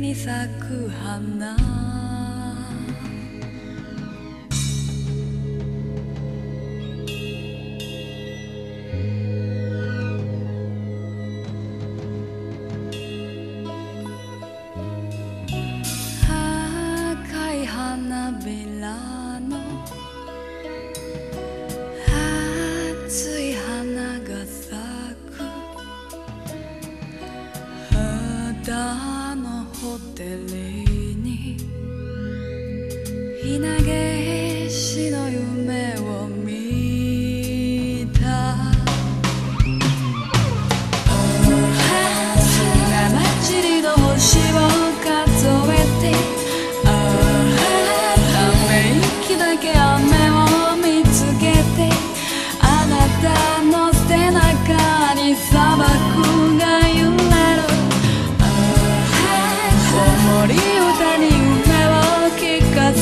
に咲く花。赤花びらの熱い花が咲く。二ホに。ひなげしの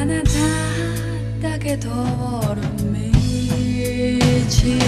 나타나다 따게 더럽 미치